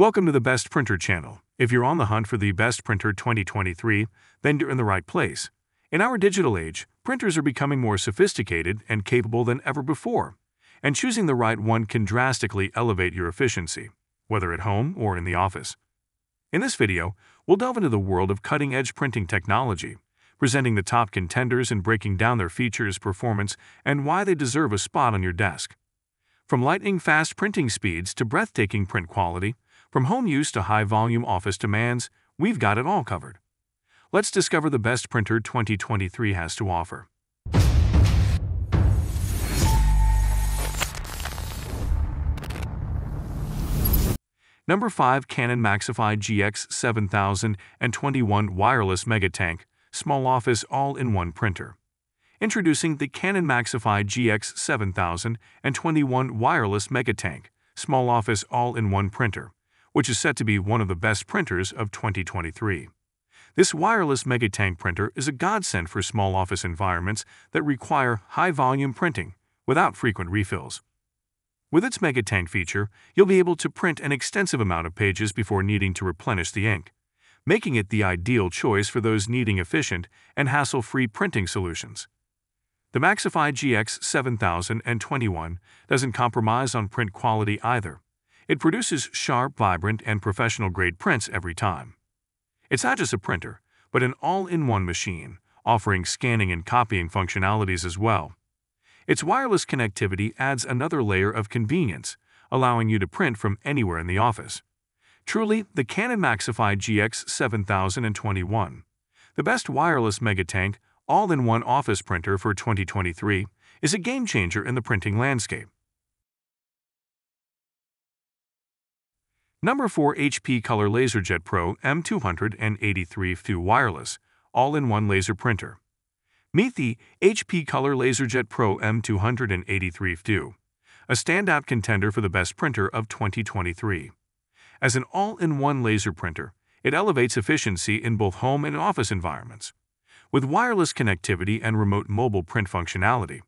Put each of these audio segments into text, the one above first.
Welcome to the Best Printer channel. If you're on the hunt for the best printer 2023, then you're in the right place. In our digital age, printers are becoming more sophisticated and capable than ever before, and choosing the right one can drastically elevate your efficiency, whether at home or in the office. In this video, we'll delve into the world of cutting-edge printing technology, presenting the top contenders and breaking down their features, performance, and why they deserve a spot on your desk. From lightning-fast printing speeds to breathtaking print quality, from home use to high-volume office demands, we've got it all covered. Let's discover the best printer 2023 has to offer. Number 5 Canon Maxify GX 7021 Wireless Megatank Small Office All-in-One Printer. Introducing the Canon Maxify GX 7021 Wireless Megatank Small Office All-in-One Printer, which is set to be one of the best printers of 2023. This wireless megatank printer is a godsend for small office environments that require high-volume printing without frequent refills. With its megatank feature, you'll be able to print an extensive amount of pages before needing to replenish the ink making it the ideal choice for those needing efficient and hassle-free printing solutions. The Maxify GX 7021 doesn't compromise on print quality either. It produces sharp, vibrant, and professional-grade prints every time. It's not just a printer, but an all-in-one machine, offering scanning and copying functionalities as well. Its wireless connectivity adds another layer of convenience, allowing you to print from anywhere in the office. Truly, the Canon Maxify GX 7021, the best wireless megatank all-in-one office printer for 2023, is a game-changer in the printing landscape. Number 4 HP Color LaserJet Pro M283 FU Wireless All-in-One Laser Printer. Meet the HP Color LaserJet Pro M283 FU, a standout contender for the best printer of 2023. As an all-in-one laser printer, it elevates efficiency in both home and office environments. With wireless connectivity and remote mobile print functionality,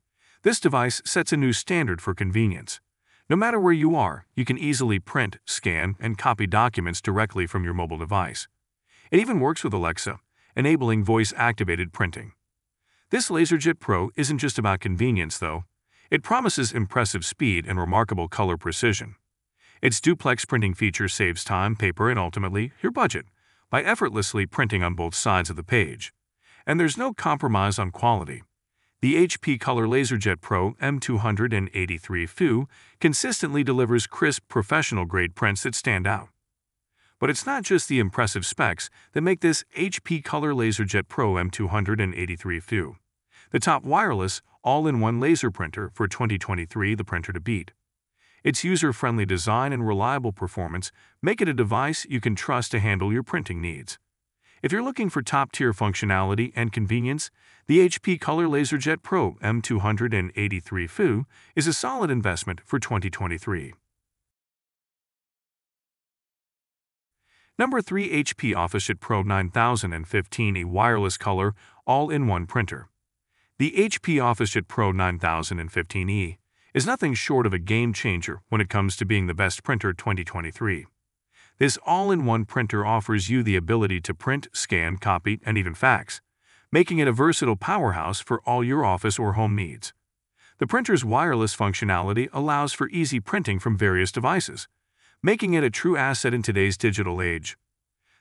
this device sets a new standard for convenience. No matter where you are, you can easily print, scan, and copy documents directly from your mobile device. It even works with Alexa, enabling voice-activated printing. This LaserJet Pro isn't just about convenience, though. It promises impressive speed and remarkable color precision. Its duplex printing feature saves time, paper, and ultimately your budget by effortlessly printing on both sides of the page. And there's no compromise on quality. The HP Color LaserJet Pro M283 FU consistently delivers crisp, professional-grade prints that stand out. But it's not just the impressive specs that make this HP Color LaserJet Pro M283 FU the top wireless, all-in-one laser printer for 2023 the printer to beat. Its user-friendly design and reliable performance make it a device you can trust to handle your printing needs. If you're looking for top-tier functionality and convenience, the HP Color LaserJet Pro M283 FU is a solid investment for 2023. Number 3 HP OfficeJet Pro 9015E Wireless Color All-in-One Printer. The HP OfficeJet Pro 9015E is nothing short of a game changer when it comes to being the best printer 2023. This all-in-one printer offers you the ability to print, scan, copy, and even fax, making it a versatile powerhouse for all your office or home needs. The printer's wireless functionality allows for easy printing from various devices, making it a true asset in today's digital age.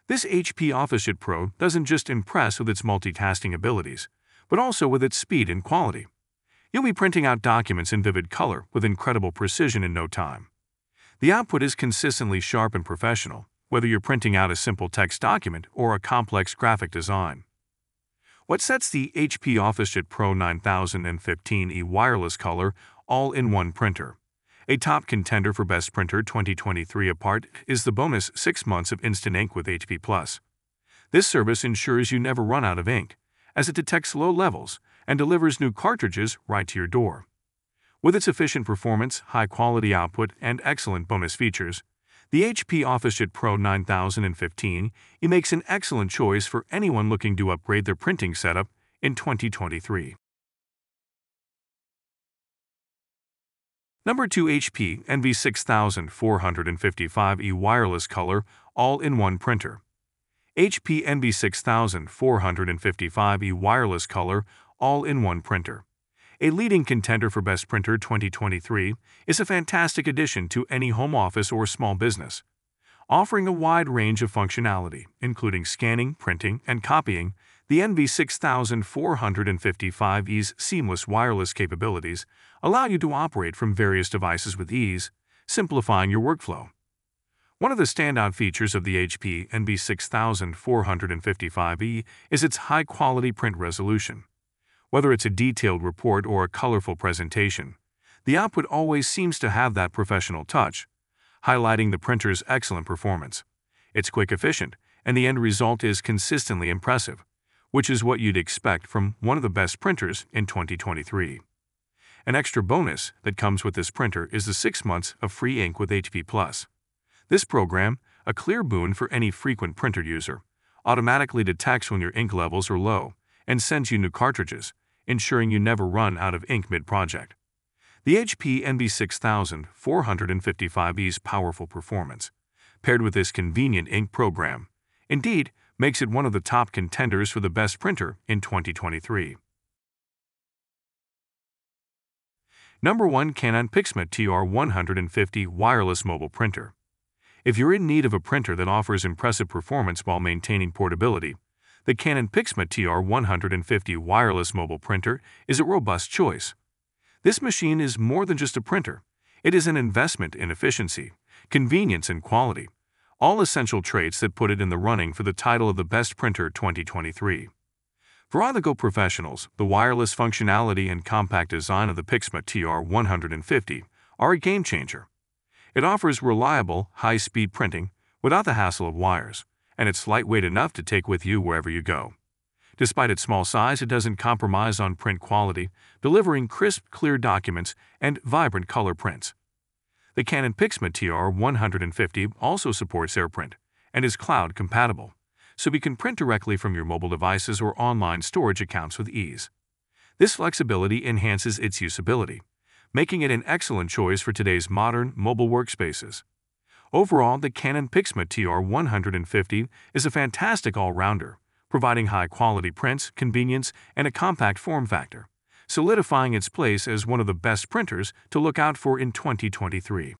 This HP OfficeJet Pro doesn't just impress with its multitasking abilities, but also with its speed and quality. You'll be printing out documents in vivid color with incredible precision in no time. The output is consistently sharp and professional, whether you're printing out a simple text document or a complex graphic design. What sets the HP OfficeJet Pro 9015E wireless color all-in-one printer, a top contender for Best Printer 2023 apart, is the bonus 6 months of Instant Ink with HP+. Plus. This service ensures you never run out of ink, as it detects low levels and delivers new cartridges right to your door. With its efficient performance, high quality output, and excellent bonus features, the HP OfficeJet Pro 9015 it makes an excellent choice for anyone looking to upgrade their printing setup in 2023. Number 2 HP NV6455E Wireless Color All-in-One Printer. HP NV6455E Wireless Color All-in-One Printer. A leading contender for Best Printer 2023 is a fantastic addition to any home office or small business. Offering a wide range of functionality, including scanning, printing, and copying, the NV6455E's seamless wireless capabilities allow you to operate from various devices with ease, simplifying your workflow. One of the standout features of the HP NV6455E is its high-quality print resolution. Whether it's a detailed report or a colorful presentation, the output always seems to have that professional touch, highlighting the printer's excellent performance. It's quick efficient, and the end result is consistently impressive which is what you'd expect from one of the best printers in 2023. An extra bonus that comes with this printer is the 6 months of free ink with HP Plus. This program, a clear boon for any frequent printer user, automatically detects when your ink levels are low and sends you new cartridges, ensuring you never run out of ink mid-project. The HP NV6455E's powerful performance, paired with this convenient ink program, indeed makes it one of the top contenders for the best printer in 2023. Number 1 Canon PIXMA TR150 Wireless Mobile Printer. If you're in need of a printer that offers impressive performance while maintaining portability, the Canon PIXMA TR150 Wireless Mobile Printer is a robust choice. This machine is more than just a printer. It is an investment in efficiency, convenience, and quality all essential traits that put it in the running for the title of the Best Printer 2023. For on-the-go professionals, the wireless functionality and compact design of the Pixma TR150 are a game-changer. It offers reliable, high-speed printing without the hassle of wires, and it's lightweight enough to take with you wherever you go. Despite its small size, it doesn't compromise on print quality, delivering crisp, clear documents and vibrant color prints. The Canon PIXMA TR150 also supports AirPrint and is cloud compatible, so you can print directly from your mobile devices or online storage accounts with ease. This flexibility enhances its usability, making it an excellent choice for today's modern mobile workspaces. Overall, the Canon PIXMA TR150 is a fantastic all-rounder, providing high-quality prints, convenience, and a compact form factor solidifying its place as one of the best printers to look out for in 2023.